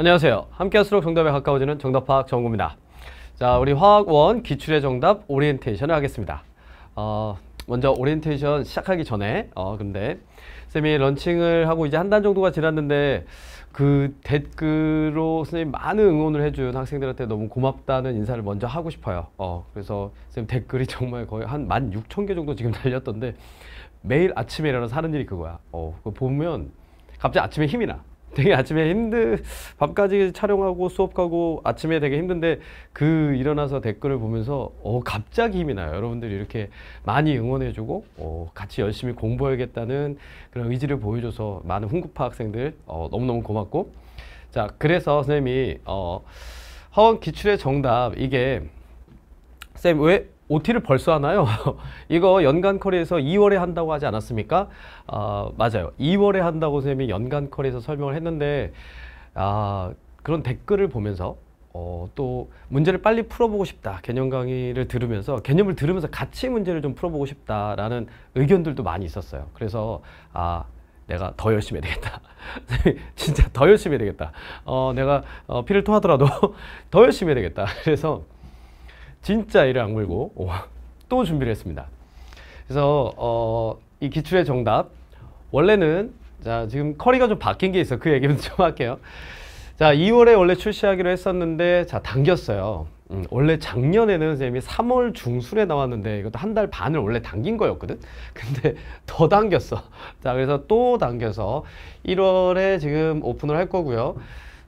안녕하세요. 함께할수록 정답에 가까워지는 정답 화학 정훈구입니다. 자, 우리 화학I 기출의 정답 오리엔테이션을 하겠습니다. 어, 먼저 오리엔테이션 시작하기 전에 어, 근데 쌤이 런칭을 하고 이제 한 달 정도가 지났는데 그 댓글로 선생님 많은 응원을 해준 학생들한테 너무 고맙다는 인사를 먼저 하고 싶어요. 어, 그래서 쌤 댓글이 정말 거의 한 만 육천 개 정도 지금 달렸던데 매일 아침에 일어나서 하는 일이 그거야. 어, 그거 보면 갑자기 아침에 힘이 나. 되게 아침에 힘들 밤까지 촬영하고 수업 가고 아침에 되게 힘든데 그 일어나서 댓글을 보면서 어 갑자기 힘이 나요. 여러분들이 이렇게 많이 응원해주고 어 같이 열심히 공부해야겠다는 그런 의지를 보여줘서 많은 훈구파 학생들 어 너무너무 고맙고 자 그래서 선생님이 어 허원 기출의 정답 이게 쌤 왜 OT를 벌써 하나요? 이거 연간 커리에서 2월에 한다고 하지 않았습니까? 아, 맞아요. 2월에 한다고 선생님이 연간 커리에서 설명을 했는데 아, 그런 댓글을 보면서 어, 또 문제를 빨리 풀어보고 싶다. 개념 강의를 들으면서 개념을 들으면서 같이 문제를 좀 풀어보고 싶다라는 의견들도 많이 있었어요. 그래서 아 내가 더 열심히 해야 되겠다. 진짜 더 열심히 해야 되겠다. 어, 내가 어, 피를 토하더라도 더 열심히 해야 되겠다. 그래서 진짜 이를 악물고 어, 또 준비를 했습니다. 그래서 어, 이 기출의 정답 원래는 자 지금 커리가 좀 바뀐 게 있어 그 얘기는 좀 할게요. 자 2월에 원래 출시하기로 했었는데 자 당겼어요. 음, 원래 작년에는 선생님이 3월 중순에 나왔는데 이것도 한 달 반을 원래 당긴 거였거든. 근데 더 당겼어. 자 그래서 또 당겨서 1월에 지금 오픈을 할 거고요.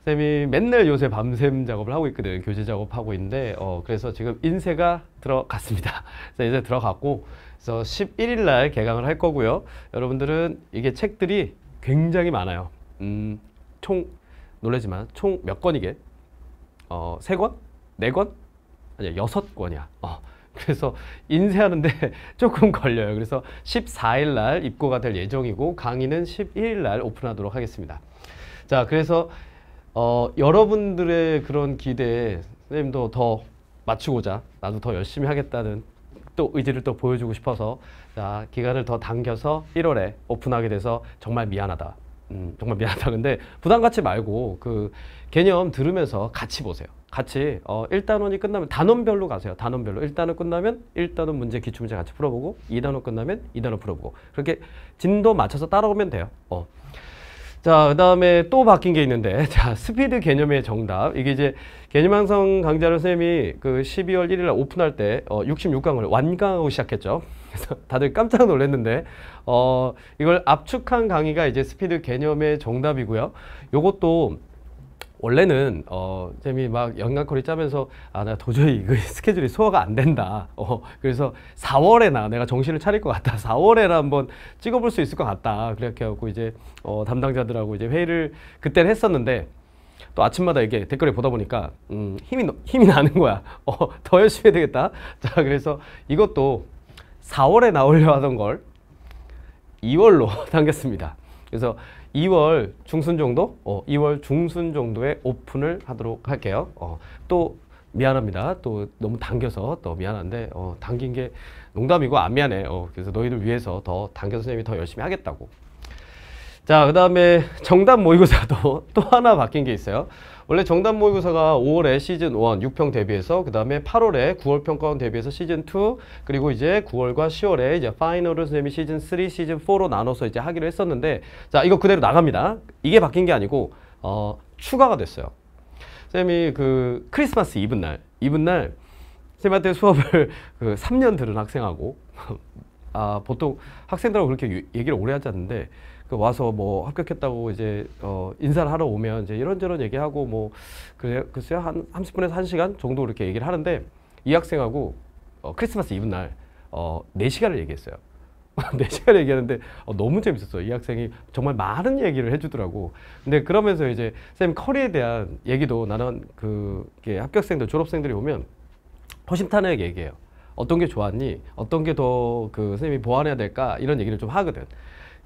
쌤이 맨날 요새 밤샘 작업을 하고 있거든. 교재 작업하고 있는데, 어, 그래서 지금 인쇄가 들어갔습니다. 그래서 이제 들어갔고, 그래서 11일 날 개강을 할 거고요. 여러분들은 이게 책들이 굉장히 많아요. 음, 총, 놀라지만, 총 몇 권이게? 어, 세 권? 네 권? 아니야, 여섯 권이야. 어. 그래서 인쇄하는데 조금 걸려요. 그래서 14일 날 입고가 될 예정이고 강의는 11일 날 오픈하도록 하겠습니다. 자, 그래서 어, 여러분들의 그런 기대에 선생님도 더 맞추고자 나도 더 열심히 하겠다는 또 의지를 또 보여주고 싶어서 자 기간을 더 당겨서 1월에 오픈하게 돼서 정말 미안하다. 음, 정말 미안하다. 근데 부담 갖지 말고 그 개념 들으면서 같이 보세요. 같이 어, 1단원이 끝나면 단원별로 가세요. 단원별로. 1단원 끝나면 1단원 문제 기출문제 같이 풀어보고 2단원 끝나면 2단원 풀어보고 그렇게 진도 맞춰서 따라오면 돼요. 어. 자, 그 다음에 또 바뀐 게 있는데, 자, 스피드 개념의 정답. 이게 이제 개념왕성 강좌를 선생님이 그 12월 1일 날 오픈할 때, 어, 66강을 완강하고 시작했죠. 그래서 다들 깜짝 놀랐는데, 어, 이걸 압축한 강의가 이제 스피드 개념의 정답이고요. 요것도 원래는 어 쌤이 막 연간커리 짜면서 아 나 도저히 그 스케줄이 소화가 안 된다. 어 그래서 4월에 나 내가 정신을 차릴 것 같다. 4월에 나 한번 찍어볼 수 있을 것 같다. 그렇게 하고 이제 어 담당자들하고 이제 회의를 그때는 했었는데 또 아침마다 이게 댓글을 보다 보니까 음 힘이 힘이 나는 거야. 어더 열심히 해야 되겠다. 자 그래서 이것도 4월에 나오려 하던 걸 2월로 당겼습니다. 그래서 2월 중순 정도, 어, 2월 중순 정도에 오픈을 하도록 할게요. 어, 또 미안합니다. 또 너무 당겨서 또 미안한데 어, 당긴 게 농담이고 안 미안해. 어, 그래서 너희들 위해서 더 당겨서 선생님이 더 열심히 하겠다고. 자, 그 다음에 정답 모의고사도 또 하나 바뀐 게 있어요. 원래 정답 모의고사가 5월에 시즌 1 6평 대비해서 그 다음에 8월에 9월 평가원 대비해서 시즌 2 그리고 이제 9월과 10월에 이제 파이널을 선생님이 시즌 3, 시즌 4로 나눠서 이제 하기로 했었는데 자 이거 그대로 나갑니다. 이게 바뀐 게 아니고 어, 추가가 됐어요. 쌤이 그 크리스마스 이브 날 이브 날 쌤한테 수업을 그 3년 들은 학생하고 아 보통 학생들하고 그렇게 얘기를 오래 하지 않는데 그 와서 뭐 합격했다고 이제 어 인사를 하러 오면 이제 이런저런 얘기하고 뭐 그래 글쎄요 한 30분에서 1시간 정도 이렇게 얘기를 하는데 이 학생하고 어 크리스마스 이브 날 어 4시간을 얘기했어요. 4시간 얘기하는데 어, 너무 재밌었어요. 이 학생이 정말 많은 얘기를 해주더라고. 근데 그러면서 이제 쌤 커리에 대한 얘기도 나는 그 합격생들, 졸업생들이 오면 허심탄회하게 얘기해요. 어떤 게 좋았니? 어떤 게 더 그 선생님이 보완해야 될까? 이런 얘기를 좀 하거든.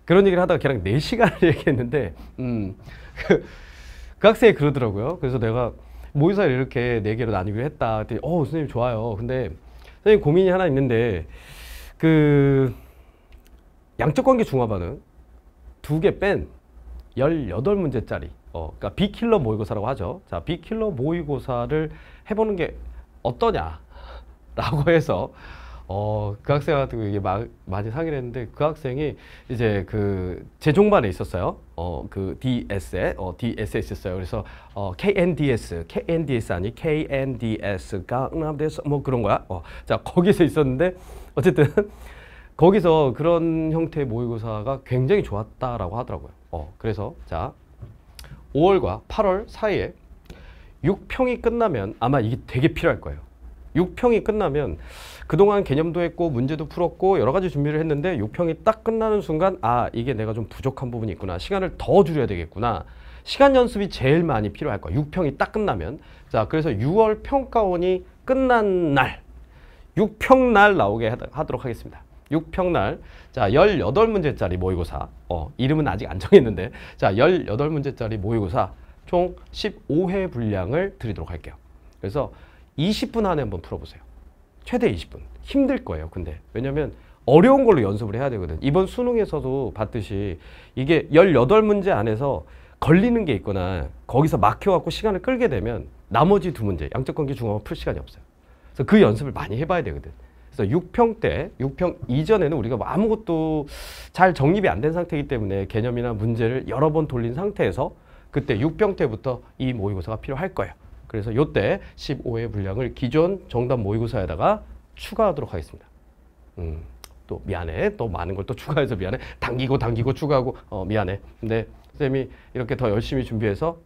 그런 얘기를 하다가 걔랑 4시간을 얘기했는데 음, 그, 그 학생이 그러더라고요. 그래서 내가 모의사를 이렇게 4개로 나뉘기로 했다. 그랬더니 어 선생님 좋아요. 근데 선생님 고민이 하나 있는데 그 양적 관계 중화반응 두개뺀 18문제짜리 어, 그러니까 비킬러 모의고사라고 하죠. 자, 비킬러 모의고사를 해보는 게 어떠냐 라고 해서 어, 그 학생한테 이게 마, 많이 상의를 했는데 그 학생이 이제 그 재종반에 있었어요. 어, 그 DS에, 어, DS에 있었어요. 그래서 어, KNDS, KNDS 아니 KNDS 강남대에서 뭐 그런 거야. 어, 자, 거기서 있었는데 어쨌든 거기서 그런 형태의 모의고사가 굉장히 좋았다라고 하더라고요. 어, 그래서 자, 5월과 8월 사이에 6평이 끝나면 아마 이게 되게 필요할 거예요. 6평이 끝나면 그동안 개념도 했고 문제도 풀었고 여러 가지 준비를 했는데 6평이 딱 끝나는 순간 아 이게 내가 좀 부족한 부분이 있구나. 시간을 더 줄여야 되겠구나. 시간 연습이 제일 많이 필요할 거야. 6평이 딱 끝나면. 자 그래서 6월 평가원이 끝난 날. 6평 날 나오게 하도록 하겠습니다. 6평 날 자 18문제짜리 모의고사. 어 이름은 아직 안 정했는데. 자 18문제짜리 모의고사 총 15회 분량을 드리도록 할게요. 그래서 20분 안에 한번 풀어보세요. 최대 20분. 힘들 거예요. 근데 왜냐면 어려운 걸로 연습을 해야 되거든. 이번 수능에서도 봤듯이 이게 18문제 안에서 걸리는 게 있거나 거기서 막혀갖고 시간을 끌게 되면 나머지 두 문제, 양적 관계 중앙은 풀 시간이 없어요. 그래서 그 연습을 많이 해봐야 되거든. 그래서 6평 때, 6평 이전에는 우리가 뭐 아무것도 잘 정립이 안 된 상태이기 때문에 개념이나 문제를 여러 번 돌린 상태에서 그때 6평 때부터 이 모의고사가 필요할 거예요. 그래서 요때 15회 분량을 기존 정답 모의고사에다가 추가하도록 하겠습니다. 음, 또 미안해. 또 많은 걸 또 추가해서 미안해. 당기고 당기고 추가하고 어, 미안해. 근데 쌤이 이렇게 더 열심히 준비해서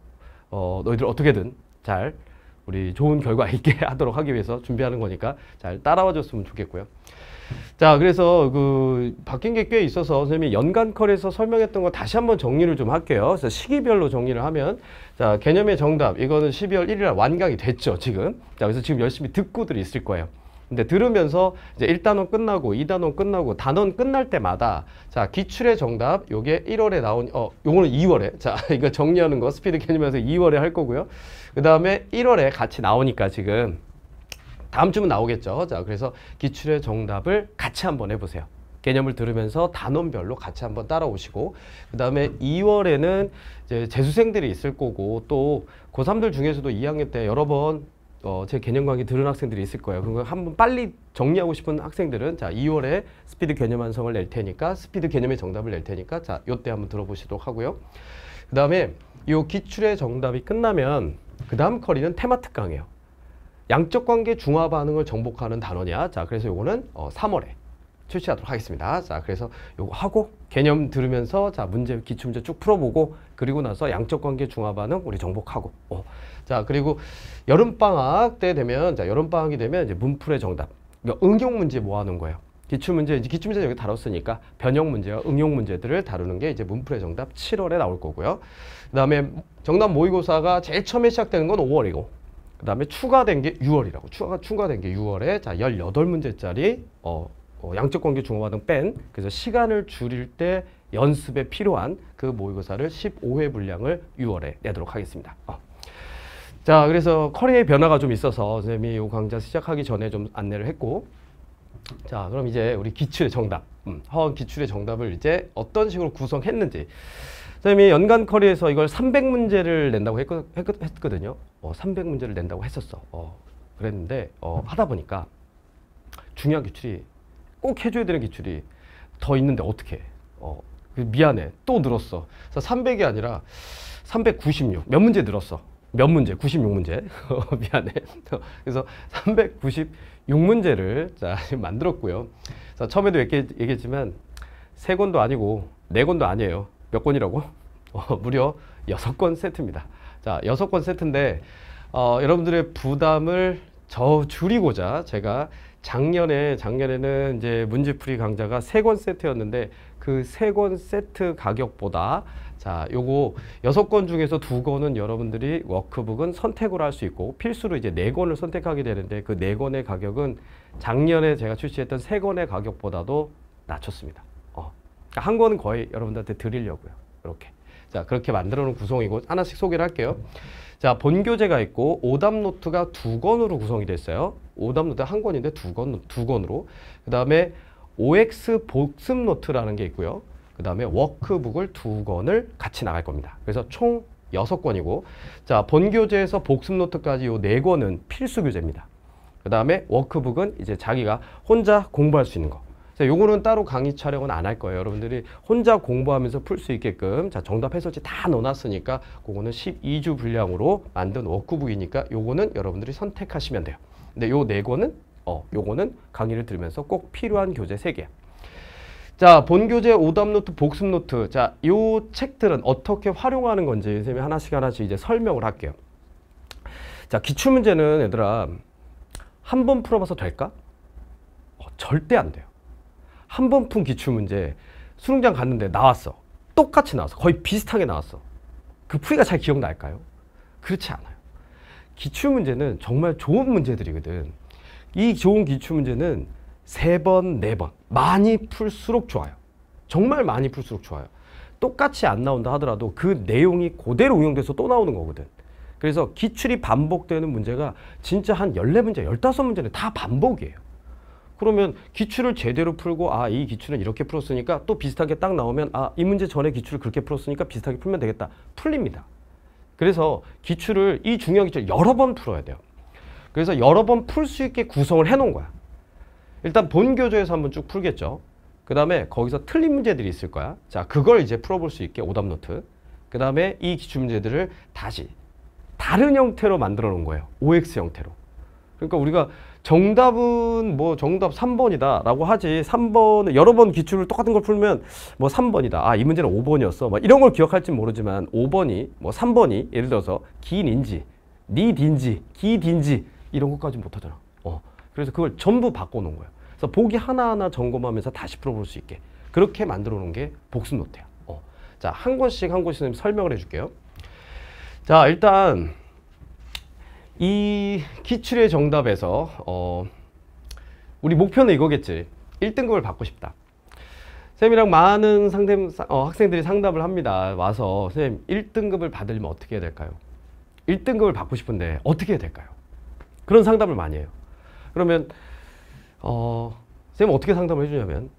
어, 너희들 어떻게든 잘 우리 좋은 결과 있게 하도록 하기 위해서 준비하는 거니까 잘 따라와 줬으면 좋겠고요. 자, 그래서 그 바뀐 게 꽤 있어서 선생님이 연간 컬에서 설명했던 거 다시 한번 정리를 좀 할게요. 그래서 시기별로 정리를 하면 자, 개념의 정답 이거는 12월 1일 날 완강이 됐죠, 지금. 자, 그래서 지금 열심히 듣고들 있을 거예요. 근데 들으면서 이제 1단원 끝나고 2단원 끝나고 단원 끝날 때마다 자, 기출의 정답 요게 1월에 나온 어, 요거는 2월에. 자, 이거 정리하는 거 스피드 개념에서 2월에 할 거고요. 그다음에 1월에 같이 나오니까 지금 다음 주면 나오겠죠. 자, 그래서 기출의 정답을 같이 한번 해보세요. 개념을 들으면서 단원별로 같이 한번 따라오시고 그 다음에 2월에는 이제 재수생들이 있을 거고 또 고3들 중에서도 2학년 때 여러 번 어, 제 개념 강의 들은 학생들이 있을 거예요. 그거 한번 빨리 정리하고 싶은 학생들은 자 2월에 스피드 개념 완성을 낼 테니까 스피드 개념의 정답을 낼 테니까 자 요때 한번 들어보시도록 하고요. 그 다음에 요 기출의 정답이 끝나면 그 다음 커리는 테마 특강이에요. 양적 관계 중화 반응을 정복하는 단어냐? 자, 그래서 요거는 어, 3월에 출시하도록 하겠습니다. 자, 그래서 요거 하고 개념 들으면서 자, 문제 기출 문제 쭉 풀어보고 그리고 나서 양적 관계 중화 반응 우리 정복하고. 어. 자, 그리고 여름 방학 때 되면 자, 여름 방학이 되면 이제 문풀의 정답. 그러니까 응용 문제 모아놓은 거예요. 기출 문제 이제 기출 문제 여기 다뤘으니까 변형 문제와 응용 문제들을 다루는 게 이제 문풀의 정답 7월에 나올 거고요. 그다음에 정답 모의고사가 제일 처음에 시작되는 건 5월이고 그 다음에 추가된 게 6월이라고. 추가, 추가된 게 6월에 자 18문제짜리 어, 어, 양적 관계 중화화 등 뺀 그래서 시간을 줄일 때 연습에 필요한 그 모의고사를 15회 분량을 6월에 내도록 하겠습니다. 어. 자, 그래서 커리의 변화가 좀 있어서 선생님이 이 강좌 시작하기 전에 좀 안내를 했고 자, 그럼 이제 우리 기출의 정답, 음, 허원 기출의 정답을 이제 어떤 식으로 구성했는지 선생님이 연간 커리에서 이걸 300문제를 낸다고 했거, 든요 어, 300문제를 낸다고 했었어. 어, 그랬는데 어, 하다 보니까 중요한 기출이 꼭 해줘야 되는 기출이 더 있는데 어떻게? 어, 그 미안해. 또 늘었어. 그래서 300이 아니라 396. 몇 문제 늘었어. 몇 문제? 96문제. 미안해. 그래서 396문제를 자, 만들었고요. 자, 처음에도 얘기 했지만 세 권도 아니고 네 권도 아니에요. 몇 권이라고? 어, 무려 여섯 권 세트입니다. 자, 여섯 권 세트인데 어, 여러분들의 부담을 저 줄이고자 제가 작년에 작년에는 이제 문제풀이 강좌가 세 권 세트였는데 그 세 권 세트 가격보다 자, 요거 여섯 권 중에서 두 권은 여러분들이 워크북은 선택을 할수 있고 필수로 이제 네 권을 선택하게 되는데 그 네 권의 가격은 작년에 제가 출시했던 세 권의 가격보다도 낮췄습니다. 그러니까 한 권은 거의 여러분들한테 드리려고요. 이렇게. 자, 그렇게 만들어 놓은 구성이고 하나씩 소개를 할게요. 자, 본교재가 있고 오답 노트가 두 권으로 구성이 됐어요. 오답 노트 한 권인데 두 권, 두 권으로. 그 다음에 OX 복습 노트라는 게 있고요. 그 다음에 워크북을 두 권을 같이 나갈 겁니다. 그래서 총 여섯 권이고 자 본교재에서 복습 노트까지 요 네 권은 필수 교재입니다. 그 다음에 워크북은 이제 자기가 혼자 공부할 수 있는 거. 자, 요거는 따로 강의 촬영은 안 할 거예요. 여러분들이 혼자 공부하면서 풀 수 있게끔 자 정답 해설지 다 넣어놨으니까 그거는 12주 분량으로 만든 워크북이니까 요거는 여러분들이 선택하시면 돼요. 근데 요 네 권은 어 요거는 강의를 들으면서 꼭 필요한 교재 세 개. 자, 본교재 오답 노트, 복습 노트. 자, 요 책들은 어떻게 활용하는 건지 선생님이 하나씩 하나씩 이제 설명을 할게요. 자, 기출 문제는 얘들아 한 번 풀어봐서 될까? 어, 절대 안 돼요. 한 번푼 기출 문제 수능장 갔는데 나왔어. 똑같이 나왔어. 거의 비슷하게 나왔어. 그 풀이가 잘 기억날까요? 그렇지 않아요. 기출 문제는 정말 좋은 문제들이거든. 이 좋은 기출 문제는 세 번, 네 번 많이 풀수록 좋아요. 정말 많이 풀수록 좋아요. 똑같이 안 나온다 하더라도 그 내용이 그대로 응용돼서 또 나오는 거거든. 그래서 기출이 반복되는 문제가 진짜 한 14문제, 15문제는 다 반복이에요. 그러면 기출을 제대로 풀고 아, 이 기출은 이렇게 풀었으니까 또 비슷하게 딱 나오면 아, 이 문제 전에 기출을 그렇게 풀었으니까 비슷하게 풀면 되겠다. 풀립니다. 그래서 기출을 이 중요한 기출 여러 번 풀어야 돼요. 그래서 여러 번 풀 수 있게 구성을 해 놓은 거야. 일단 본 교재에서 한번 쭉 풀겠죠. 그 다음에 거기서 틀린 문제들이 있을 거야. 자, 그걸 이제 풀어볼 수 있게 오답 노트. 그 다음에 이 기출 문제들을 다시 다른 형태로 만들어 놓은 거예요. OX 형태로. 그러니까 우리가 정답은 뭐 정답 3번이다 라고 하지 3번 여러 번 기출을 똑같은 걸 풀면 뭐 3번이다. 아 이 문제는 5번이었어. 막 이런 걸 기억할지 모르지만 5번이 뭐 3번이 예를 들어서 기인인지 니딘지 기딘지 이런 것까지 못하잖아. 어. 그래서 그걸 전부 바꿔놓은 거예요 그래서 보기 하나하나 점검하면서 다시 풀어볼 수 있게 그렇게 만들어 놓은 게 복습 노트야. 어. 자한 권씩 한 권씩 설명을 해줄게요. 자 일단 이 기출의 정답에서 어, 우리 목표는 이거겠지. 1등급을 받고 싶다. 쌤이랑 많은 상대, 어, 학생들이 상담을 합니다. 와서 쌤 1등급을 받으려면 어떻게 해야 될까요? 1등급을 받고 싶은데 어떻게 해야 될까요? 그런 상담을 많이 해요. 그러면 어, 쌤 어떻게 상담을 해주냐면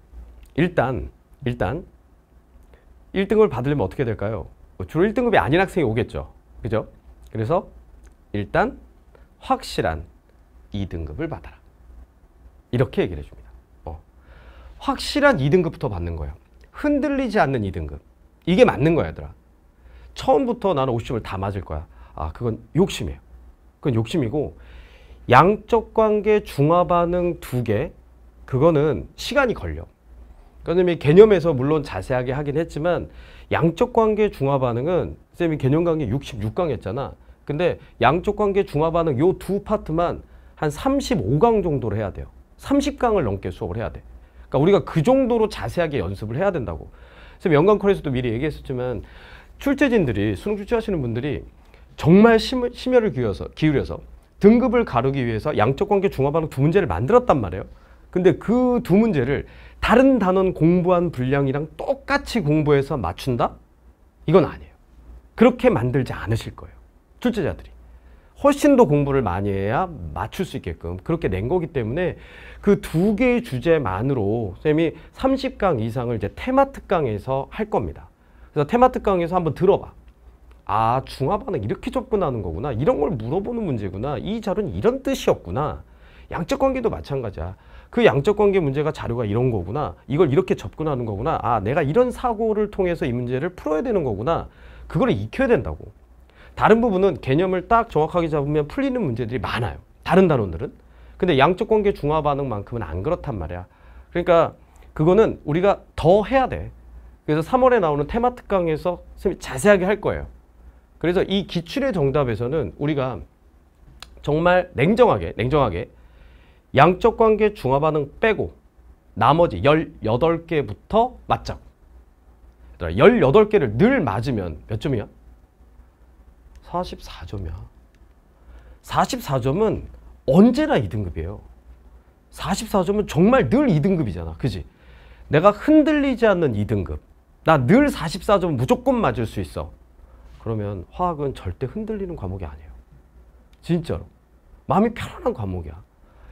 일단 일단 1등급을 받으려면 어떻게 될까요? 주로 1등급이 아닌 학생이 오겠죠. 그죠? 그래서 일단 확실한 2등급을 받아라. 이렇게 얘기를 해줍니다. 어. 확실한 2등급부터 받는 거예요. 흔들리지 않는 2등급. 이게 맞는 거야, 얘들아. 처음부터 나는 50을 다 맞을 거야. 아, 그건 욕심이에요. 그건 욕심이고, 양적 관계 중화 반응 두 개, 그거는 시간이 걸려. 그러니까 개념에서 물론 자세하게 하긴 했지만, 양적 관계 중화 반응은 쌤이 개념 강의 66강 했잖아. 근데 양쪽 관계 중화 반응 요 두 파트만 한 35강 정도로 해야 돼요. 30강을 넘게 수업을 해야 돼. 그러니까 우리가 그 정도로 자세하게 연습을 해야 된다고. 그래서 연강콜에서도 미리 얘기했었지만 출제진들이 수능 출제하시는 분들이 정말 심, 심혈을 기울여서, 기울여서 등급을 가르기 위해서 양적 관계 중화 반응 두 문제를 만들었단 말이에요. 근데 그 두 문제를 다른 단원 공부한 분량이랑 똑같이 공부해서 맞춘다? 이건 아니에요. 그렇게 만들지 않으실 거예요. 출제자들이. 훨씬 더 공부를 많이 해야 맞출 수 있게끔 그렇게 낸 거기 때문에 그 두 개의 주제만으로 쌤이 30강 이상을 이제 테마 특강에서 할 겁니다. 그래서 테마 특강에서 한번 들어봐. 아, 중화반응 이렇게 접근하는 거구나. 이런 걸 물어보는 문제구나. 이 자료는 이런 뜻이었구나. 양적 관계도 마찬가지야. 그 양적 관계 문제가 자료가 이런 거구나. 이걸 이렇게 접근하는 거구나. 아, 내가 이런 사고를 통해서 이 문제를 풀어야 되는 거구나. 그걸 익혀야 된다고. 다른 부분은 개념을 딱 정확하게 잡으면 풀리는 문제들이 많아요. 다른 단원들은. 근데 양적 관계 중화 반응만큼은 안 그렇단 말이야. 그러니까 그거는 우리가 더 해야 돼. 그래서 3월에 나오는 테마 특강에서 자세하게 할 거예요. 그래서 이 기출의 정답에서는 우리가 정말 냉정하게, 냉정하게 양적 관계 중화 반응 빼고 나머지 18개부터 맞자고. 18개를 늘 맞으면 몇 점이야? 44점이야. 44점은 언제나 2등급이에요. 44점은 정말 늘 2등급이잖아. 그지? 내가 흔들리지 않는 2등급. 나 늘 44점 무조건 맞을 수 있어. 그러면 화학은 절대 흔들리는 과목이 아니에요. 진짜로. 마음이 편안한 과목이야.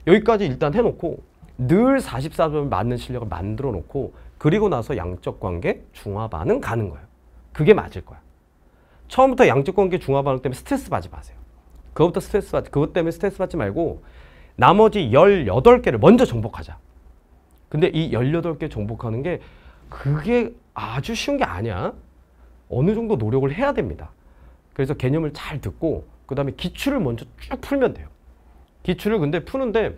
여기까지 일단 해놓고 늘 44점을 맞는 실력을 만들어 놓고 그리고 나서 양적 관계 중화 반응 가는 거예요. 그게 맞을 거야. 처음부터 양적 관계 중화 반응 때문에 스트레스 받지 마세요. 그것부터 스트레스 받 그것 때문에 스트레스 받지 말고 나머지 18개를 먼저 정복하자. 근데 이 18개 정복하는 게 그게 아주 쉬운 게 아니야. 어느 정도 노력을 해야 됩니다. 그래서 개념을 잘 듣고 그 다음에 기출을 먼저 쭉 풀면 돼요. 기출을 근데 푸는데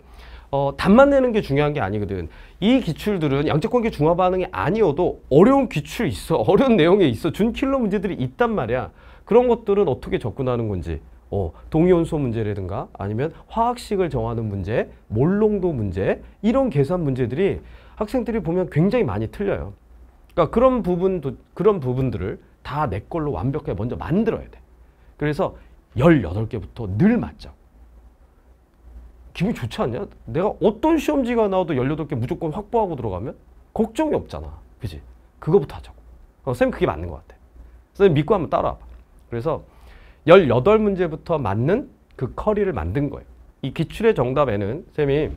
어, 답만 내는 게 중요한 게 아니거든. 이 기출들은 양적관계 중화 반응이 아니어도 어려운 기출 있어. 어려운 내용이 있어. 준 킬러 문제들이 있단 말이야. 그런 것들은 어떻게 접근하는 건지. 어, 동위원소 문제라든가 아니면 화학식을 정하는 문제, 몰롱도 문제 이런 계산 문제들이 학생들이 보면 굉장히 많이 틀려요. 그러니까 그런 부분도 그런 부분들을 다 내 걸로 완벽하게 먼저 만들어야 돼. 그래서 18개부터 늘 맞죠. 기분이 좋지 않냐? 내가 어떤 시험지가 나와도 18개 무조건 확보하고 들어가면 걱정이 없잖아. 그지? 그거부터 하자고. 어, 쌤 그게 맞는 것 같아. 쌤 믿고 한번 따라와봐. 그래서 18문제부터 맞는 그 커리를 만든 거예요. 이 기출의 정답에는 쌤이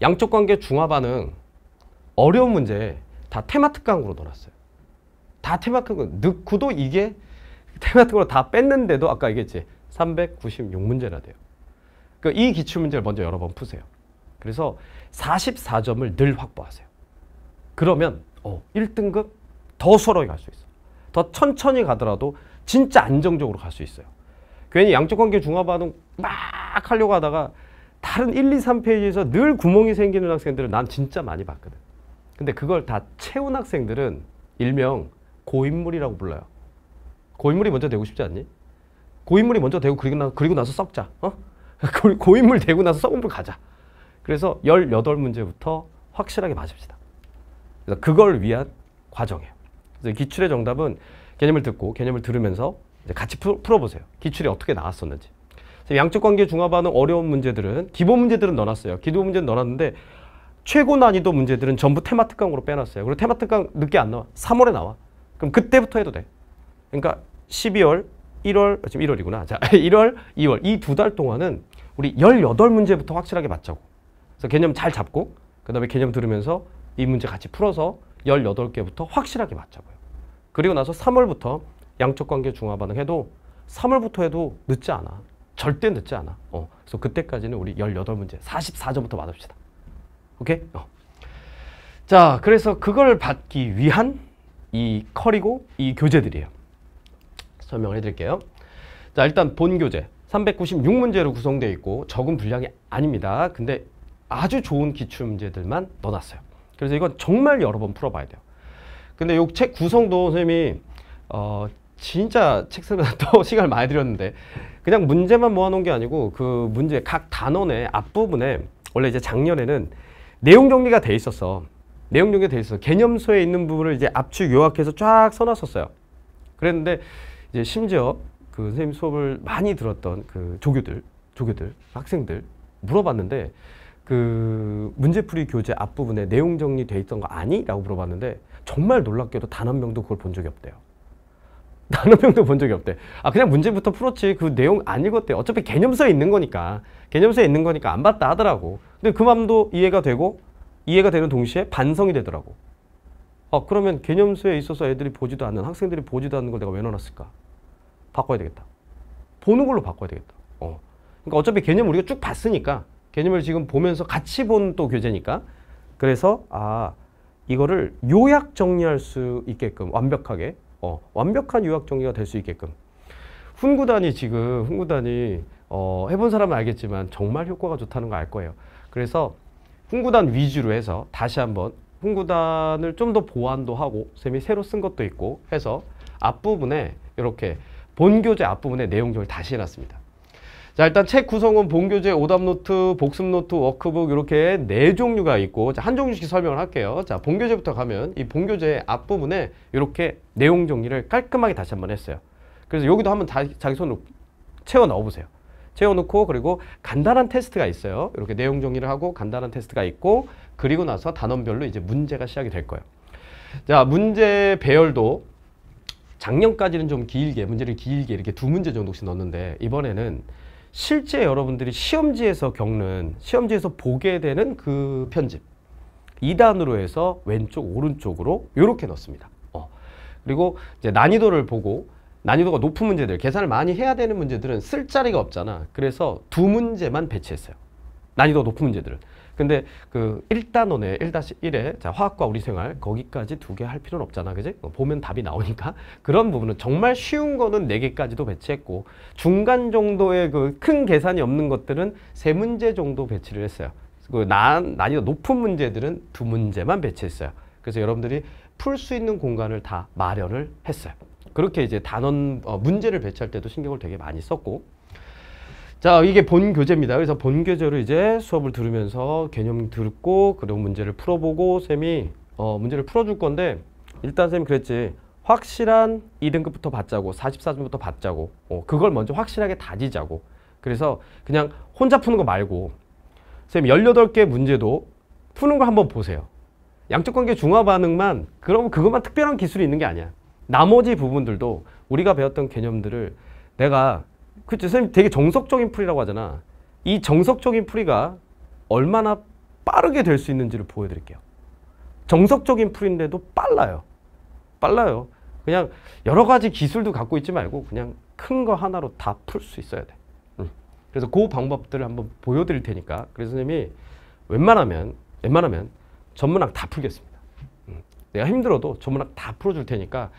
양적 관계 중화 반응 어려운 문제 다 테마 특강으로 넣어놨어요. 다 테마 특강 넣고도 이게 테마 특강으로 다 뺐는데도 아까 얘기했지 396문제나 돼요. 그러니까 이 기출 문제를 먼저 여러 번 푸세요. 그래서 44점을 늘 확보하세요. 그러면 어, 1등급 더 수월하게 갈 수 있어. 더 천천히 가더라도 진짜 안정적으로 갈 수 있어요. 괜히 양적 관계 중화 반응 막 하려고 하다가 다른 1, 2, 3페이지에서 늘 구멍이 생기는 학생들을 난 진짜 많이 봤거든. 근데 그걸 다 채운 학생들은 일명 고인물이라고 불러요. 고인물이 먼저 되고 싶지 않니? 고인물이 먼저 되고 그리고, 나, 그리고 나서 썩자. 어? 고인물 되고 나서 썩은 불 가자. 그래서 18문제부터 확실하게 맞읍시다. 그래서 그걸 위한 과정이에요. 그래서 기출의 정답은 개념을 듣고 개념을 들으면서 같이 풀어보세요. 기출이 어떻게 나왔었는지. 양적 관계 중화 반응 어려운 문제들은 기본 문제들은 넣어놨어요. 기본 문제는 넣어놨는데 최고 난이도 문제들은 전부 테마 특강으로 빼놨어요. 그리고 테마 특강 늦게 안 나와. 3월에 나와. 그럼 그때부터 해도 돼. 그러니까 12월, 1월, 지금 1월이구나. 자, 1월, 2월 이 두 달 동안은 우리 18문제부터 확실하게 맞자고. 그래서 개념 잘 잡고 그 다음에 개념 들으면서 이 문제 같이 풀어서 18개부터 확실하게 맞자고요. 그리고 나서 3월부터 양적 관계 중화 반응 해도 3월부터 해도 늦지 않아. 절대 늦지 않아. 어. 그래서 그때까지는 우리 18문제 44점부터 맞읍시다. 오케이? 어. 자, 그래서 그걸 받기 위한 이 컬이고 이 교재들이에요. 설명을 해 드릴게요. 자, 일단 본 교재 396문제로 구성되어 있고 적은 분량이 아닙니다. 근데 아주 좋은 기출 문제들만 넣어놨어요. 그래서 이건 정말 여러 번 풀어봐야 돼요. 근데 이 책 구성도 선생님이 어, 진짜 책 쓰면서 또 시간을 많이 들였는데 그냥 문제만 모아놓은 게 아니고 그 문제 각 단원의 앞부분에 원래 이제 작년에는 내용 정리가 돼 있었어. 내용 정리가 돼 있어. 개념서에 있는 부분을 이제 압축 요약해서 쫙 써놨었어요. 그랬는데 이제 심지어 그 선생님 수업을 많이 들었던 그 조교들, 조교들, 학생들 물어봤는데 그 문제풀이 교재 앞부분에 내용 정리돼 있던 거 아니? 라고 물어봤는데 정말 놀랍게도 단 한 명도 그걸 본 적이 없대요. 단 한 명도 본 적이 없대. 아 그냥 문제부터 풀었지 그 내용 안 읽었대. 어차피 개념서에 있는 거니까 개념서에 있는 거니까 안 봤다 하더라고. 근데 그 마음도 이해가 되고 이해가 되는 동시에 반성이 되더라고. 아 그러면 개념서에 있어서 애들이 보지도 않는 학생들이 보지도 않는 걸 내가 왜 넣어놨을까? 바꿔야 되겠다. 보는 걸로 바꿔야 되겠다. 어. 그러니까 어차피 개념 우리가 쭉 봤으니까 개념을 지금 보면서 같이 본 또 교재니까 그래서 아 이거를 요약 정리할 수 있게끔 완벽하게 어, 완벽한 요약 정리가 될 수 있게끔 훈구단이 지금 훈구단이 어, 해본 사람은 알겠지만 정말 효과가 좋다는 거 알 거예요. 그래서 훈구단 위주로 해서 다시 한번 훈구단을 좀 더 보완도 하고 쌤이 새로 쓴 것도 있고 해서 앞부분에 이렇게 본교재 앞부분에 내용들을 다시 해놨습니다. 자 일단 책 구성은 본교재, 오답노트, 복습노트, 워크북 이렇게 네 종류가 있고 한 종류씩 설명을 할게요. 자 본교재부터 가면 이 본교재 앞부분에 이렇게 내용 정리를 깔끔하게 다시 한번 했어요. 그래서 여기도 한번 다, 자기 손으로 채워 넣어보세요. 채워놓고 그리고 간단한 테스트가 있어요. 이렇게 내용 정리를 하고 간단한 테스트가 있고 그리고 나서 단원별로 이제 문제가 시작이 될 거예요. 자 문제 배열도 작년까지는 좀 길게 문제를 길게 이렇게 두 문제 정도씩 넣었는데 이번에는 실제 여러분들이 시험지에서 겪는 시험지에서 보게 되는 그 편집 2단으로 해서 왼쪽 오른쪽으로 이렇게 넣습니다. 어. 그리고 이제 난이도를 보고 난이도가 높은 문제들, 계산을 많이 해야 되는 문제들은 쓸 자리가 없잖아. 그래서 두 문제만 배치했어요. 난이도 높은 문제들은. 근데 그 1단원에 1-1에 자, 화학과 우리 생활 거기까지 두 개 할 필요는 없잖아. 그지? 어, 보면 답이 나오니까. 그런 부분은 정말 쉬운 거는 네 개까지도 배치했고 중간 정도의 그 큰 계산이 없는 것들은 세 문제 정도 배치를 했어요. 그 난, 난이도 높은 문제들은 두 문제만 배치했어요. 그래서 여러분들이 풀 수 있는 공간을 다 마련을 했어요. 그렇게 이제 단원 어, 문제를 배치할 때도 신경을 되게 많이 썼고 자 이게 본 교재입니다. 그래서 본 교재로 이제 수업을 들으면서 개념 듣고 그리고 문제를 풀어보고 쌤이 어, 문제를 풀어줄 건데 일단 쌤이 그랬지 확실한 2등급부터 받자고 44점부터 받자고 어, 그걸 먼저 확실하게 다지자고 그래서 그냥 혼자 푸는 거 말고 쌤 18개 문제도 푸는 거 한번 보세요. 양적 관계 중화 반응만 그러면 그것만 특별한 기술이 있는 게 아니야. 나머지 부분들도 우리가 배웠던 개념들을 내가 그치 선생님 되게 정석적인 풀이라고 하잖아. 이 정석적인 풀이가 얼마나 빠르게 될 수 있는지를 보여드릴게요. 정석적인 풀인데도 빨라요. 빨라요. 그냥 여러 가지 기술도 갖고 있지 말고 그냥 큰 거 하나로 다 풀 수 있어야 돼. 응. 그래서 그 방법들을 한번 보여드릴 테니까 그래서 선생님이 웬만하면 웬만하면 전문학 다 풀겠습니다. 내가 힘들어도 전문학 다 풀어줄 테니까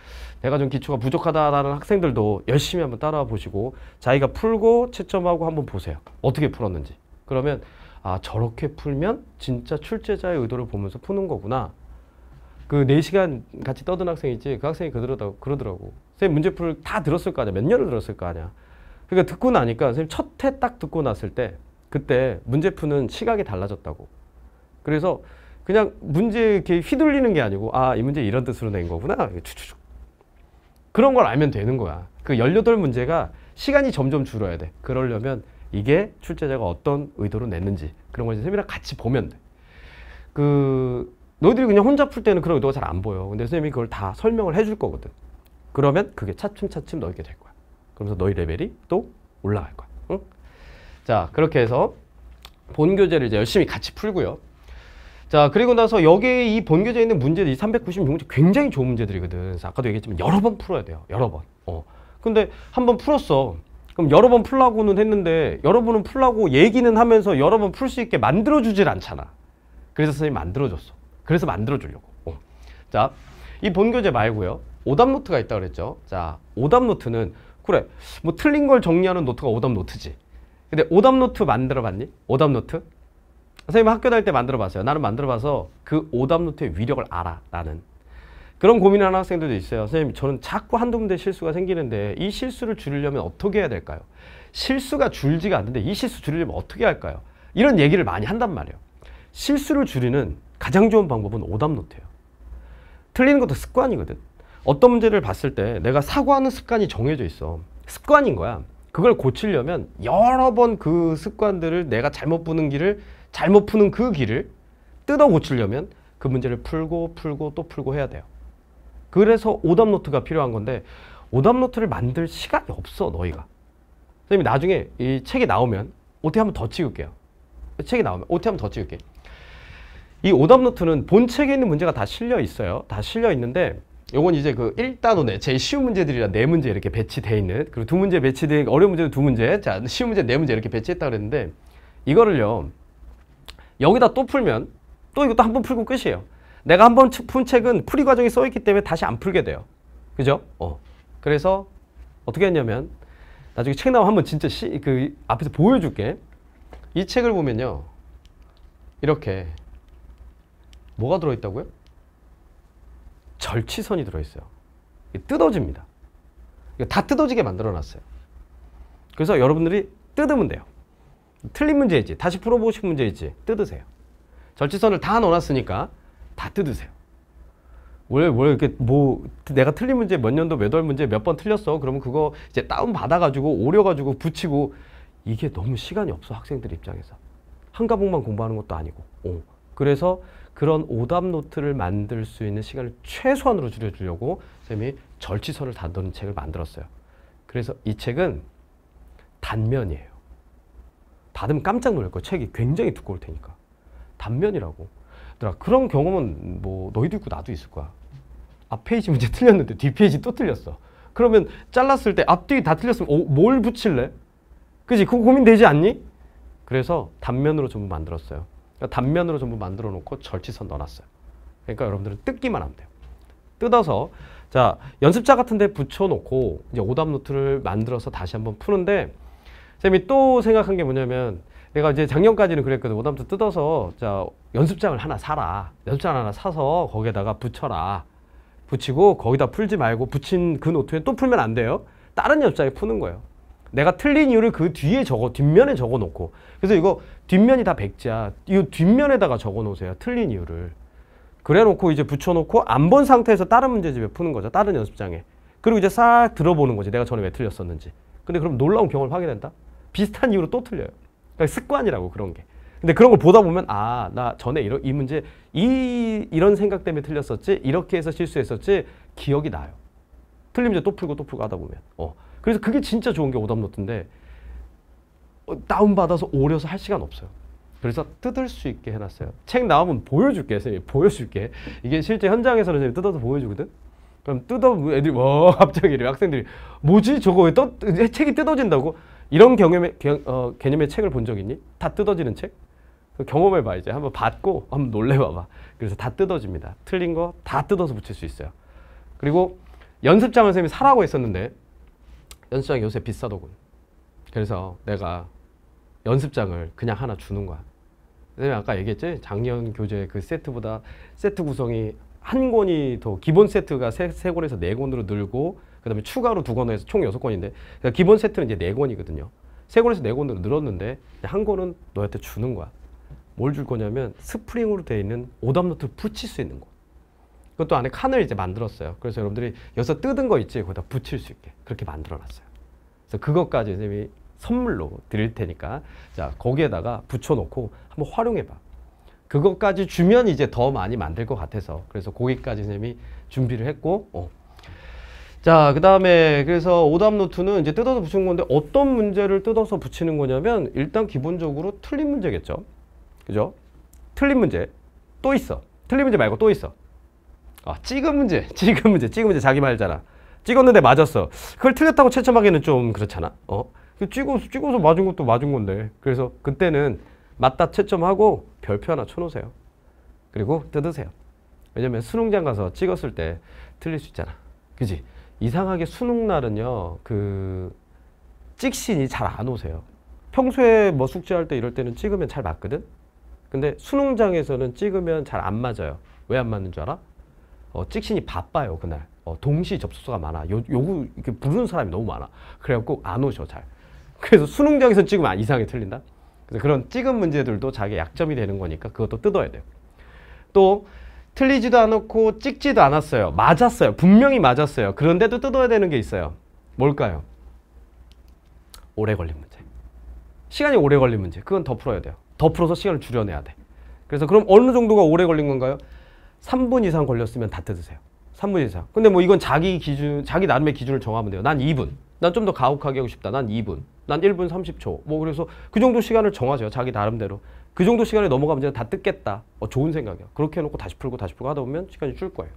내가 좀 기초가 부족하다라는 학생들도 열심히 한번 따라와 보시고 자기가 풀고 채점하고 한번 보세요. 어떻게 풀었는지. 그러면 아 저렇게 풀면 진짜 출제자의 의도를 보면서 푸는 거구나. 그 4시간 같이 떠든 학생 있지 그 학생이 그러더라고. 그러더라고. 선생님 문제풀 다 들었을 거 아니야. 몇 년을 들었을 거 아니야. 그러니까 듣고 나니까 선생님 첫 회 딱 듣고 났을 때 그때 문제 푸는 시각이 달라졌다고. 그래서 그냥 문제 이렇게 휘둘리는 게 아니고 아 이 문제 이런 뜻으로 낸 거구나. 추추축 그런 걸 알면 되는 거야. 그 18문제가 시간이 점점 줄어야 돼. 그러려면 이게 출제자가 어떤 의도로 냈는지 그런 걸 선생님이랑 같이 보면 돼 그 너희들이 그냥 혼자 풀 때는 그런 의도가 잘 안 보여. 근데 선생님이 그걸 다 설명을 해줄 거거든. 그러면 그게 차츰차츰 너희 게 될 거야. 그러면서 너희 레벨이 또 올라갈 거야. 응? 자 그렇게 해서 본 교재를 이제 열심히 같이 풀고요 자 그리고 나서 여기에 이 본교재에 있는 문제들 이 396문제 굉장히 좋은 문제들이거든. 그래서 아까도 얘기했지만 여러 번 풀어야 돼요. 여러 번. 어. 근데 한 번 풀었어. 그럼 여러 번 풀라고는 했는데 여러 번은 풀라고 얘기는 하면서 여러 번 풀 수 있게 만들어주질 않잖아. 그래서 선생님이 만들어줬어. 그래서 만들어주려고. 어. 자, 이 본교재 말고요. 오답 노트가 있다 그랬죠. 자 오답 노트는 그래 뭐 틀린 걸 정리하는 노트가 오답 노트지. 근데 오답 노트 만들어 봤니? 오답 노트? 선생님 학교 다닐 때 만들어 봤어요. 나는 만들어 봐서 그 오답 노트의 위력을 알아. 나는. 그런 고민하는 학생들도 있어요. 선생님 저는 자꾸 한두 군데 실수가 생기는데 이 실수를 줄이려면 어떻게 해야 될까요? 실수가 줄지가 않는데 이 실수 줄이려면 어떻게 할까요? 이런 얘기를 많이 한단 말이에요. 실수를 줄이는 가장 좋은 방법은 오답 노트예요. 틀리는 것도 습관이거든. 어떤 문제를 봤을 때 내가 사고하는 습관이 정해져 있어. 습관인 거야. 그걸 고치려면 여러 번 그 습관들을 내가 잘못 보는 길을 잘못 푸는 그 길을 뜯어 고치려면 그 문제를 풀고 풀고 또 풀고 해야 돼요. 그래서 오답 노트가 필요한 건데 오답 노트를 만들 시간이 없어 너희가. 선생님이 나중에 이 책이 나오면 OT 한번 더 찍을게요. 책이 나오면 OT 한번 더 찍을게. 이 오답 노트는 본 책에 있는 문제가 다 실려 있어요. 다 실려 있는데 요건 이제 그 1단원에 제일 쉬운 문제들이라 네 문제 이렇게 배치돼 있는 그리고 두 문제 배치된 어려운 문제는 두 문제 자 쉬운 문제 네 문제 이렇게 배치했다 그랬는데 이거를요 여기다 또 풀면 또 이것도 한 번 풀고 끝이에요. 내가 한 번 푼 책은 풀이 과정이 써 있기 때문에 다시 안 풀게 돼요. 그죠? 어. 그래서 어떻게 했냐면 나중에 책 나오면 한번 진짜 시, 그 앞에서 보여줄게. 이 책을 보면요. 이렇게 뭐가 들어있다고요? 절치선이 들어있어요. 뜯어집니다. 다 뜯어지게 만들어놨어요. 그래서 여러분들이 뜯으면 돼요. 틀린 문제이지 다시 풀어보고 싶은 문제이지 뜯으세요. 절지선을 다 넣어놨으니까 다 뜯으세요. 왜, 왜 이렇게 뭐 내가 틀린 문제 몇 년도 몇 월 문제 몇 번 틀렸어. 그러면 그거 이제 다운 받아가지고 오려가지고 붙이고 이게 너무 시간이 없어 학생들 입장에서 한 과목만 공부하는 것도 아니고. 오. 그래서 그런 오답 노트를 만들 수 있는 시간을 최소한으로 줄여주려고 쌤이 절치선을 다 넣은 책을 만들었어요. 그래서 이 책은 단면이에요. 받으면 깜짝 놀랄 거야. 책이 굉장히 두꺼울 테니까. 단면이라고. 얘들아, 그런 경험은 뭐 너희도 있고 나도 있을 거야. 앞 페이지 문제 틀렸는데 뒷 페이지 또 틀렸어. 그러면 잘랐을 때 앞뒤 다 틀렸으면 어, 뭘 붙일래? 그지? 그거 고민되지 않니? 그래서 단면으로 전부 만들었어요. 그러니까 단면으로 전부 만들어 놓고 절취선 넣어놨어요. 그러니까 여러분들은 뜯기만 하면 돼요. 뜯어서 자 연습장 같은 데 붙여놓고 이제 오답 노트를 만들어서 다시 한번 푸는데 쌤이 또 생각한 게 뭐냐면 내가 이제 작년까지는 그랬거든 오답 노트 뜯어서 자 연습장을 하나 사라 연습장 하나 사서 거기에다가 붙여라 붙이고 거기다 풀지 말고 붙인 그 노트에 또 풀면 안 돼요 다른 연습장에 푸는 거예요 내가 틀린 이유를 그 뒤에 적어 뒷면에 적어 놓고 그래서 이거 뒷면이 다 백지야 이 뒷면에다가 적어 놓으세요 틀린 이유를 그래 놓고 이제 붙여 놓고 안 본 상태에서 다른 문제집에 푸는 거죠. 다른 연습장에. 그리고 이제 싹 들어보는 거지. 내가 전에 왜 틀렸었는지. 근데 그럼 놀라운 경험을 하게 된다? 비슷한 이유로 또 틀려요. 그러니까 습관이라고 그런 게. 근데 그런 걸 보다 보면 아, 나 전에 이런 이 문제 이 이런 생각 때문에 틀렸었지. 이렇게 해서 실수했었지. 기억이 나요. 틀린 문제 또 풀고 또 풀고 하다 보면. 어. 그래서 그게 진짜 좋은 게 오답 노트인데 어, 다운 받아서 오려서 할 시간 없어요. 그래서 뜯을 수 있게 해놨어요. 책 나오면 보여줄게, 선생님. 보여줄게. 이게 실제 현장에서는 뜯어서 보여주거든? 그럼 뜯어, 애들이, 와, 갑자기 이래. 학생들이, 뭐지? 저거 왜 떠, 책이 뜯어진다고? 이런 경험의, 경, 어, 개념의 책을 본 적 있니? 다 뜯어지는 책? 경험해봐, 이제. 한번 받고, 한번 놀래봐봐. 그래서 다 뜯어집니다. 틀린 거 다 뜯어서 붙일 수 있어요. 그리고 연습장을 선생님이 사라고 했었는데, 연습장이 요새 비싸더군. 그래서 내가 연습장을 그냥 하나 주는 거야. 내가 아까 얘기했지 작년 교재 그 세트보다 세트 구성이 한 권이 더 기본 세트가 세, 세 권에서 네 권으로 늘고 그다음에 추가로 두 권에서 총 여섯 권인데 그러니까 기본 세트는 이제 네 권이거든요. 세 권에서 네 권으로 늘었는데 한 권은 너한테 주는 거야. 뭘 줄 거냐면 스프링으로 되어 있는 오답 노트 붙일 수 있는 거. 그것도 안에 칸을 이제 만들었어요. 그래서 여러분들이 여기서 뜯은 거 있지 거기다 붙일 수 있게 그렇게 만들어놨어요. 그래서 그것까지 선생님이 선물로 드릴 테니까 자 거기에다가 붙여놓고 한번 활용해봐. 그것까지 주면 이제 더 많이 만들 것 같아서 그래서 거기까지 선생님이 준비를 했고 어. 자, 그 다음에 그래서 오답 노트는 이제 뜯어서 붙이는 건데 어떤 문제를 뜯어서 붙이는 거냐면 일단 기본적으로 틀린 문제겠죠. 그죠? 틀린 문제 또 있어. 틀린 문제 말고 또 있어. 아, 찍은 문제, 찍은 문제, 찍은 문제 자기 말잖아. 찍었는데 맞았어. 그걸 틀렸다고 채점하기는 좀 그렇잖아. 어? 찍어서, 찍어서 맞은 것도 맞은 건데. 그래서 그때는 맞다 채점하고 별표 하나 쳐놓으세요. 그리고 뜯으세요. 왜냐면 수능장 가서 찍었을 때 틀릴 수 있잖아. 그지? 이상하게 수능 날은요, 그, 찍신이 잘 안 오세요. 평소에 뭐 숙제할 때 이럴 때는 찍으면 잘 맞거든? 근데 수능장에서는 찍으면 잘 안 맞아요. 왜 안 맞는 줄 알아? 어, 찍신이 바빠요, 그날. 어, 동시 접속사가 많아. 요, 요구, 이렇게 부르는 사람이 너무 많아. 그래갖고 안 오셔, 잘. 그래서 수능장에서 찍으면 이상하게 틀린다. 그래서 그런 찍은 문제들도 자기 약점이 되는 거니까 그것도 뜯어야 돼요. 또 틀리지도 않았고 찍지도 않았어요. 맞았어요. 분명히 맞았어요. 그런데도 뜯어야 되는 게 있어요. 뭘까요? 오래 걸린 문제. 시간이 오래 걸린 문제. 그건 더 풀어야 돼요. 더 풀어서 시간을 줄여내야 돼. 그래서 그럼 어느 정도가 오래 걸린 건가요? 3분 이상 걸렸으면 다 뜯으세요. 3분 이상. 근데 뭐 이건 자기 기준, 자기 나름의 기준을 정하면 돼요. 난 2분. 난 좀 더 가혹하게 하고 싶다. 난 2분. 난 1분 30초. 뭐 그래서 그 정도 시간을 정하세요. 자기 나름대로. 그 정도 시간에 넘어가면 이제 다 뜯겠다. 어, 좋은 생각이야. 그렇게 해놓고 다시 풀고 다시 풀고 하다 보면 시간이 줄 거예요.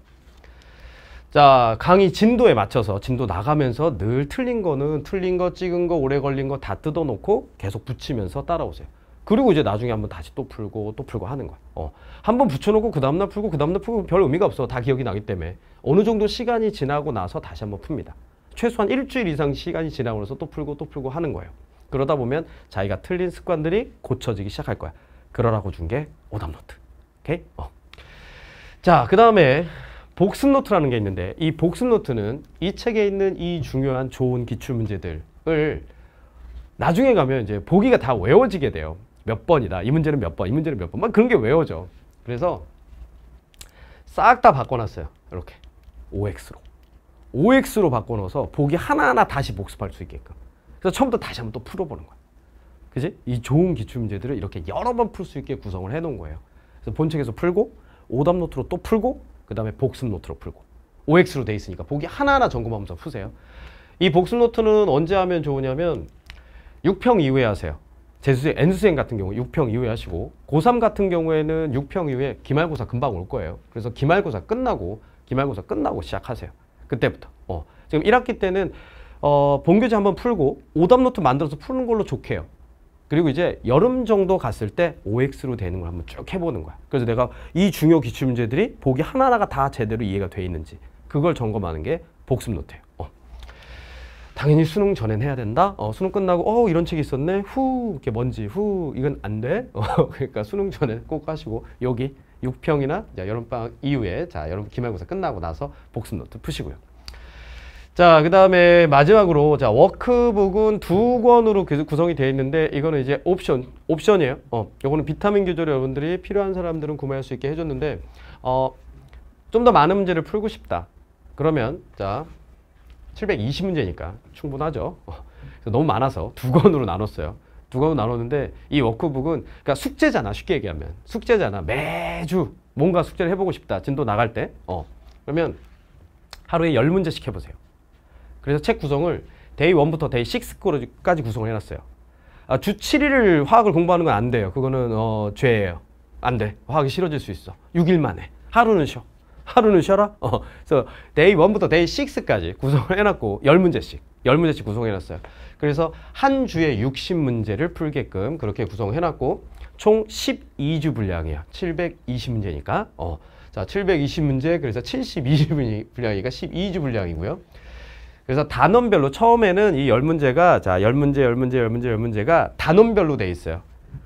자, 강의 진도에 맞춰서 진도 나가면서 늘 틀린 거는 틀린 거, 찍은 거, 오래 걸린 거 다 뜯어놓고 계속 붙이면서 따라오세요. 그리고 이제 나중에 한번 다시 또 풀고 또 풀고 하는 거야. 어. 한번 붙여놓고 그 다음날 풀고 그 다음날 풀고 별 의미가 없어. 다 기억이 나기 때문에. 어느 정도 시간이 지나고 나서 다시 한번 풉니다. 최소한 일주일 이상 시간이 지나고 나서 또 풀고 또 풀고 하는 거예요. 그러다 보면 자기가 틀린 습관들이 고쳐지기 시작할 거야. 그러라고 준 게 오답 노트. 오케이? 어. 자, 그 다음에 복습 노트라는 게 있는데 이 복습 노트는 이 책에 있는 이 중요한 좋은 기출 문제들을 나중에 가면 이제 보기가 다 외워지게 돼요. 몇 번이다. 이 문제는 몇 번, 이 문제는 몇 번. 막 그런 게 외워져. 그래서 싹 다 바꿔놨어요. 이렇게. OX로. OX로 바꿔놓아서 보기 하나하나 다시 복습할 수 있게끔. 그래서 처음부터 다시 한번 또 풀어보는 거야. 그지? 이 좋은 기출 문제들을 이렇게 여러 번 풀 수 있게 구성을 해놓은 거예요. 그래서 본책에서 풀고, 오답 노트로 또 풀고, 그 다음에 복습 노트로 풀고. OX로 돼 있으니까 보기 하나하나 점검하면서 푸세요. 이 복습 노트는 언제 하면 좋으냐면 6평 이후에 하세요. 재수생, N수생 같은 경우 6평 이후에 하시고 고3 같은 경우에는 6평 이후에 기말고사 금방 올 거예요. 그래서 기말고사 끝나고 기말고사 끝나고 시작하세요. 그때부터. 어. 지금 1학기 때는 어, 본교재 한번 풀고 오답 노트 만들어서 푸는 걸로 좋게요. 그리고 이제 여름 정도 갔을 때 OX로 되는 걸 한번 쭉 해보는 거야. 그래서 내가 이 중요 기출 문제들이 보기 하나하나가 다 제대로 이해가 돼 있는지 그걸 점검하는 게 복습 노트예요. 어. 당연히 수능 전엔 해야 된다. 어, 수능 끝나고 어 이런 책이 있었네. 후 이렇게 뭔지 후 이건 안 돼. 어, 그러니까 수능 전에 꼭 하시고 여기 6평이나 여름방학 이후에 자 여름 기말고사 끝나고 나서 복습 노트 푸시고요. 자, 그 다음에 마지막으로, 자, 워크북은 두 권으로 구- 구성이 되어 있는데, 이거는 이제 옵션, 옵션이에요. 어, 요거는 비타민 교재를 여러분들이 필요한 사람들은 구매할 수 있게 해줬는데, 어, 좀 더 많은 문제를 풀고 싶다. 그러면, 자, 720문제니까 충분하죠. 어, 너무 많아서 두 권으로 나눴어요. 두 권으로 나눴는데, 이 워크북은, 그러니까 숙제잖아, 쉽게 얘기하면. 숙제잖아. 매주 뭔가 숙제를 해보고 싶다. 진도 나갈 때. 어, 그러면 하루에 10문제씩 해보세요. 그래서 책 구성을 Day 1부터 Day 6까지 구성을 해놨어요. 아, 주 7일을 화학을 공부하는 건 안 돼요. 그거는 어, 죄예요. 안 돼. 화학이 싫어질 수 있어. 6일 만에. 하루는 쉬어. 하루는 쉬어라. 어, 그래서 Day 1부터 Day 6까지 구성을 해놨고 10문제씩. 10문제씩 구성해놨어요. 그래서 한 주에 60문제를 풀게끔 그렇게 구성해놨고 총 12주 분량이에요. 720문제니까. 어, 자, 720문제 그래서 72주 분량이니까 12주 분량이고요. 그래서 단원별로 처음에는 이 10문제가 자, 10문제, 10문제, 10문제, 10문제가 단원별로 돼 있어요.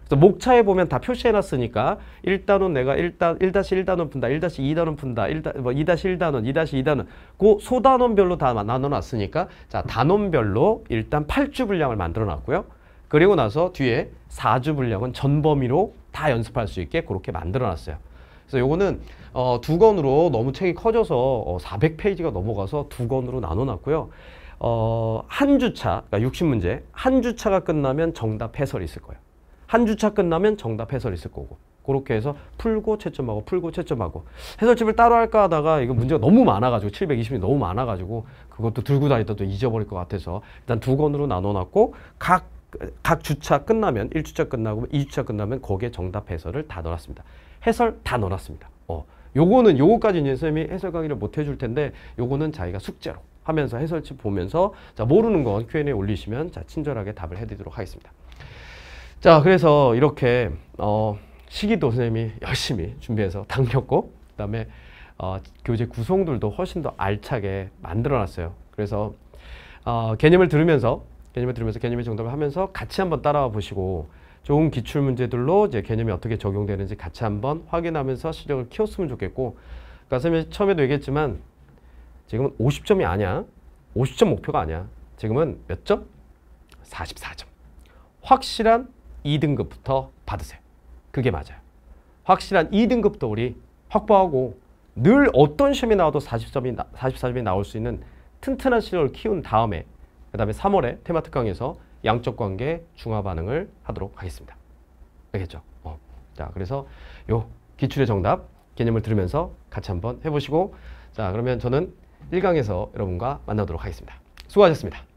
그래서 목차에 보면 다 표시해 놨으니까 1단원 내가 1단 1-1단원 푼다. 1-2단원 푼다. 1다, 뭐 2-1단원, 2-2단원. 그 소단원별로 다 나눠 놨으니까 자, 단원별로 일단 8주 분량을 만들어 놨고요. 그리고 나서 뒤에 4주 분량은 전 범위로 다 연습할 수 있게 그렇게 만들어 놨어요. 그래서 요거는 어, 두 권으로 너무 책이 커져서 어, 400페이지가 넘어가서 두 권으로 나눠놨고요. 어, 한 주차, 그러니까 60문제, 한 주차가 끝나면 정답 해설이 있을 거예요. 한 주차 끝나면 정답 해설이 있을 거고. 그렇게 해서 풀고 채점하고 풀고 채점하고 해설집을 따로 할까 하다가 이거 문제가 너무 많아가지고 720이 너무 많아가지고 그것도 들고 다니다 또 잊어버릴 것 같아서 일단 두 권으로 나눠놨고 각, 각 주차 끝나면 1주차 끝나고 2주차 끝나면 거기에 정답 해설을 다 넣어놨습니다. 해설 다 넣어놨습니다. 어, 요거는 요거까지 이제 선생님이 해설 강의를 못 해줄 텐데 요거는 자기가 숙제로 하면서 해설집 보면서 자 모르는 건 Q&A 올리시면 자 친절하게 답을 해드리도록 하겠습니다. 자 그래서 이렇게 어, 시기도 선생님이 열심히 준비해서 당겼고 그 다음에 어, 교재 구성들도 훨씬 더 알차게 만들어놨어요. 그래서 어, 개념을 들으면서 개념을 들으면서 개념의 정답을 하면서 같이 한번 따라와 보시고 좋은 기출 문제들로 이제 개념이 어떻게 적용되는지 같이 한번 확인하면서 실력을 키웠으면 좋겠고 그러니까 처음에도 얘기했지만 지금은 50점이 아니야. 50점 목표가 아니야. 지금은 몇 점? 44점. 확실한 2등급부터 받으세요. 그게 맞아요. 확실한 2등급도 우리 확보하고 늘 어떤 시험이 나와도 40점이 44점이 나올 수 있는 튼튼한 실력을 키운 다음에 그 다음에 3월에 테마특 강에서 양적 관계 중화 반응을 하도록 하겠습니다. 알겠죠? 어. 자, 그래서 요 기출의 정답 개념을 들으면서 같이 한번 해보시고 자, 그러면 저는 1강에서 여러분과 만나도록 하겠습니다. 수고하셨습니다.